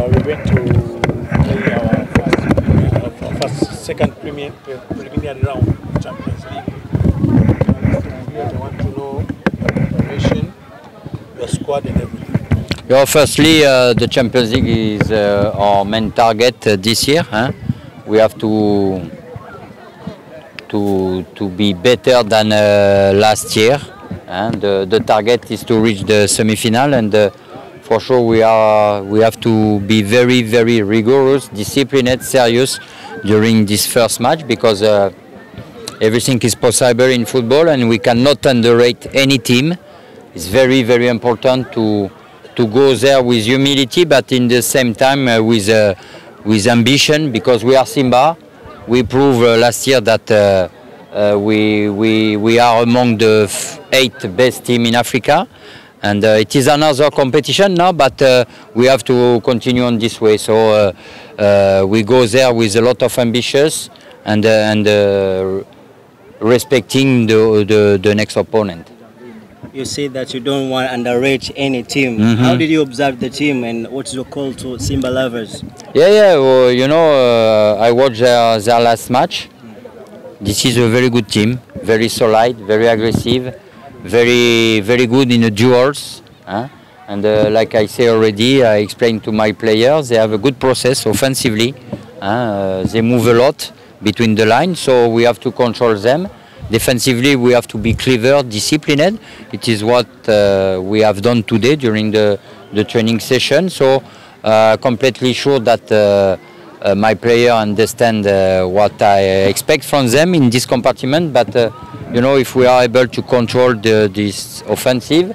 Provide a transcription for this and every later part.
Uh, we went to play our first, uh, first second premier, preliminary round Champions League. Here they want to know your squad and everything. Well, firstly, uh, the Champions League is uh, our main target uh, this year. Huh? We have to to to be better than uh, last year. And the, target is to reach the semi-final, and uh, for sure we are we have to be very very rigorous, disciplined, serious during this first match because uh, everything is possible in football, and we cannot underrate any team. It's very very important to to go there with humility, but in the same time uh, with uh, with ambition because we are Simba. We proved uh, last year that uh, uh, we, we, we are among the eight best team in Africa. And uh, it is another competition now, but uh, we have to continue on this way. So uh, uh, we go there with a lot of ambitions and, uh, and uh, respecting the, the, the next opponent. You say that you don't want to underrate any team. Mhm. How did you observe the team and what's your call to Simba lovers? Yeah, yeah. Well, you know, uh, I watched their, their last match. This is a very good team, very solid, very aggressive, very very good in the duels. huh? And uh, like I say already, I explained to my players, they have a good process offensively. Uh, they move a lot between the lines, so we have to control them. Defensively, we have to be clever, disciplined. It is what uh, we have done today during the, the training session. So, uh, completely sure that uh, uh, my player understand what I expect from them in this compartment. But you know, if we are able to control the, this offensive,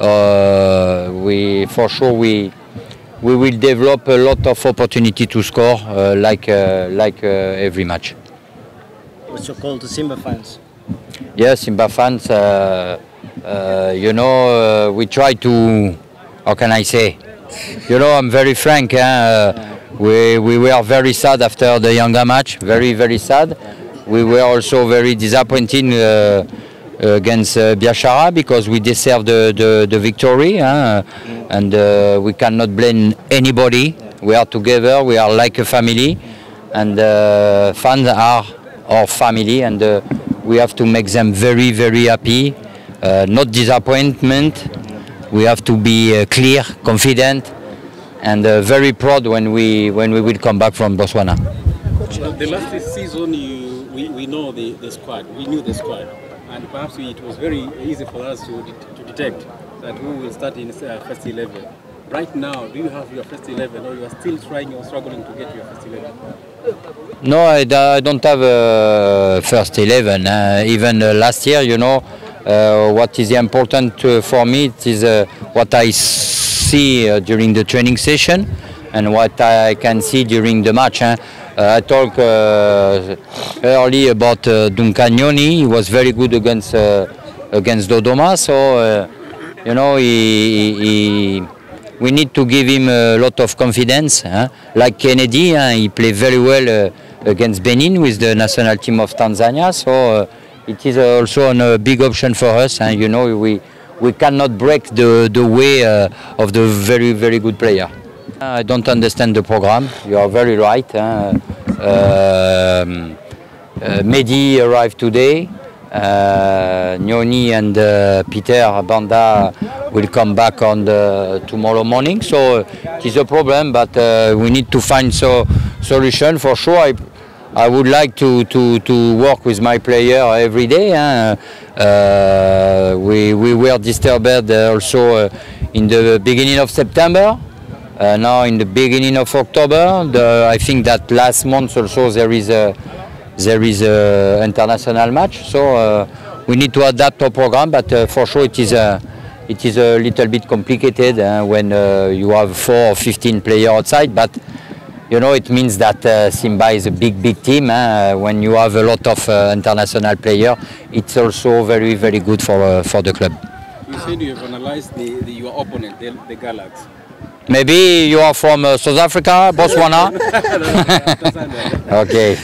uh, we for sure we we will develop a lot of opportunity to score, uh, like uh, like uh, every match. What's your call to Simba fans? Yes, Simba fans, uh, uh, you know, uh, we try to, how can I say? You know, I'm very frank. eh, uh, we, we were very sad after the Yanga match, very, very sad. We were also very disappointed uh, against uh, Biashara because we deserved the, the, the victory eh, and uh, we cannot blame anybody. We are together, we are like a family. And uh, fans are our family and uh, we have to make them very very happy. Uh, not disappointment. We have to be clear confident and very proud when we when we will come back from botswana. The last season, you, we, know the, the squad, we knew the squad, and perhaps we, it was very easy for us to, to detect that who will start in uh, first 11. Right now, do you have your first 11 or you are still trying or struggling to get your first 11? no i, I don't have uh, first 11 uh, even uh, last year you know uh, what is important uh, for me is uh, what i see during the training session and what i can see during the match? Uh, I talked uh, early about uh, Duncan Nyoni. He was very good against uh, against Dodoma. So you know, he, he, we need to give him a lot of confidence. huh? Like Kennedy, huh? he played very well against Benin with the national team of Tanzania. So it is also a big option for us. And you know, we we cannot break the the way uh, of the very very good player. I don't understand the program. You are very right. huh? Um, uh, Mehdi arrived today. Uh, Nyoni and uh, Peter Banda will come back on the tomorrow morning. So it is a problem, but uh, we need to find so solution for sure. I, I would like to, to, to work with my player every day. huh? Uh, we, we were disturbed also uh, in the beginning of September. Uh, now in the beginning of October, the, I think that last month also there is a there is a international match. So uh, we need to adapt our program, but uh, for sure it is a it is a little bit complicated uh, when uh, you have four or 15 players outside. But you know it means that uh, Simba is a big big team. when you have a lot of international players, it's also very very good for for the club. You said you have analyzed the, the, your opponent, the, the Galaxy. Maybe you are from uh, South Africa, Botswana. Okay.